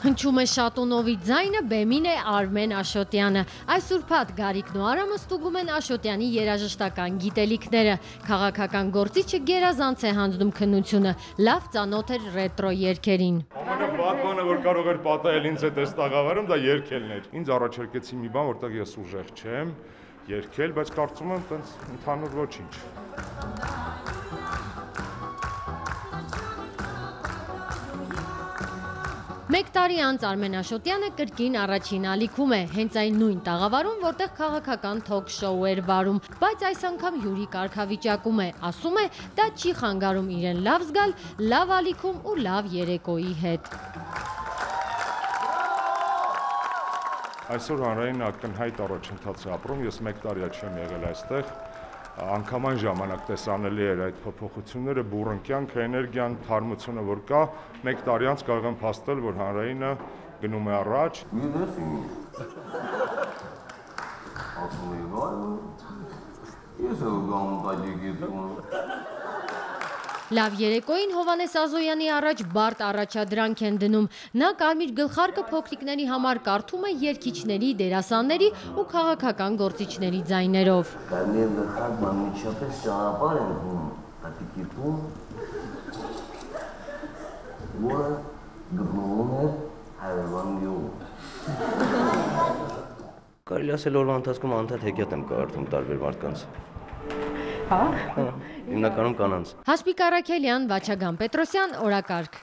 Հնչում է Շատունովի ձայնը, բեմին է Արմեն Աշոտյանը։ Այս ուրբաթ Գարիկն ու Արամը ստուգում են Աշոտյանի երաժշտական գիտելիքները։ Քաղաքական գործիչը գերազանց է հանձնում քննությունը, լավ ծանոթ էր ռետրո երգերին։ Ամենավատ բանը, որ կարող էր պատահել ինձ հետ այս տաղավարում, դա երգելն էր։ Ինձ առաջարկեցի մի բան, որտեղ ես ուժեղ չեմ, երգել, բայց կարծում եմ, տենց ընդհանուր ոչինչ։ Մեկ տարի անց Արմեն Աշոտյանը կրկին առաջին ալիքում է, հենց այն նույն տաղավարում, որտեղ քաղաքական թոք շոու էր վարում, բայց այս անգամ հյուրի կարգավիճակում է, ասում է, դա չի խանգարում իրեն լավ զգալ, լավ ալիքում ու լավ երեկոյի հետ։ Այսօր հանրային ակնհայտ առաջընթաց է ապրում, ես մեկ տարիա չեմ եղել այստեղ, անգամ այն ժամանակ տեսանելի էր այդ փոփոխությունները, բուրըն կյանքը, էներգիան, թարմությունը, որ կա, մեկ տարի անց կարող եմ փաստել, որ հանրայինը գնում է առաջ։ ես էլ գամ տակի գիտում։ Լավ երեկոյին Հովանես Ազոյանի առաջ բարդ առաջադրանք են դնում։ Նա կարմիր գլխարկը փոքրիկների համար կարդում է երկիչների, դերասանների ու քաղաքական գործիչների ձայներով։ Կարմիր գլխակ մանիչապես ճանապարհ են հում, տակի գիտում։ Որը գտնվում է Հայրվան գյուղ։ Կարելի ասել օրվա ընթացքում անդադ հեքիաթ եմ կարդում տարբեր մարդկանց։ Հա։ Հիմնականում կանանց։ Հասպիկ Արաքելյան, Վաչագան Պետրոսյան, օրակարգ։